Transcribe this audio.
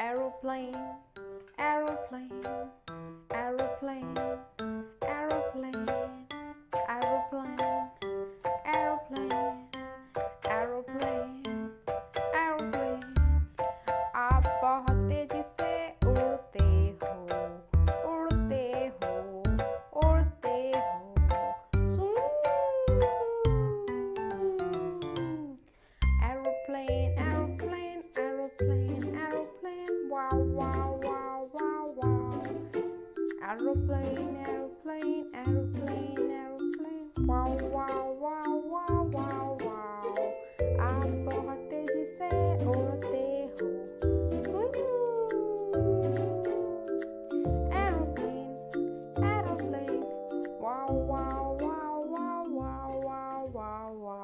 aeroplane, aeroplane, Aeroplane, aeroplane, aeroplane, aeroplane. Wow, wow, wow, wow, wow, wow. आप बहुत तेजी से उड़ते हो. Aeroplane, aeroplane. Wow, wow, wow, wow, wow, wow, wow, wow.